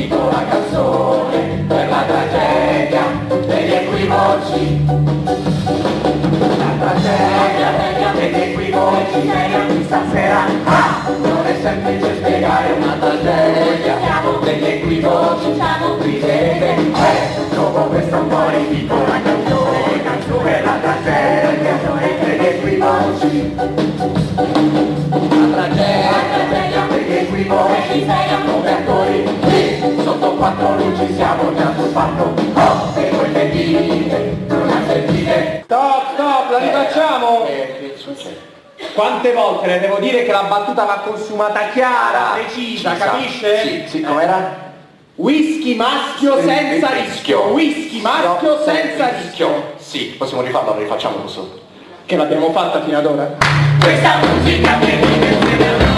piccola canzone per la tragedia degli equivoci. La tragedia degli equivoci di stasera. Ah! Non è semplice spiegare una tragedia degli equivoci. Ridete, eh, dopo questo un po' di già sul fatto oh, e voi che dite non sentite Stop, stop, la rifacciamo! Eh? Quante volte le devo dire che la battuta va consumata chiara, precisa, Ci sa- capisce? Sì, sì, com'era? Whisky maschio Sì, senza sì, rischio, whisky maschio No, senza rischio. Sì, possiamo rifarlo, lo rifacciamo questo. Che l'abbiamo fatta fino ad ora. Questa musica che